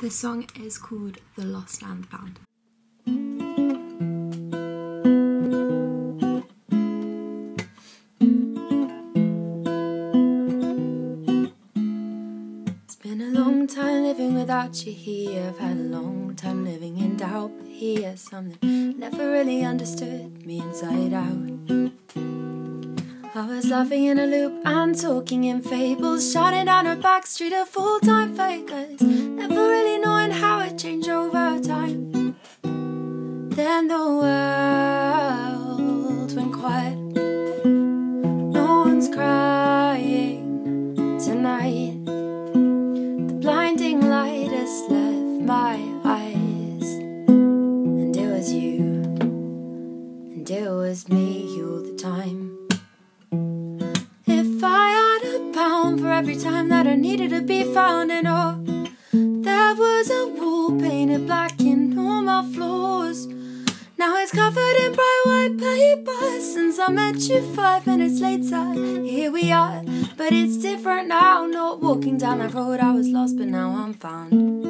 This song is called The Lost and the Found. It's been a long time living without you here. I've had a long time living in doubt, but here's something never really understood me inside out. I was laughing in a loop and talking in fables, shouting down a back street of full time fakers, Then the world went quiet. No one's crying tonight. The blinding light has left my eyes, and it was you, and it was me all the time. If I had a pound for every time that I needed to be found, and oh, there was a wall painted black Covered in bright white paper since I met you five minutes later. Here we are, but it's different now. Not walking down that road, I was lost, but now I'm found.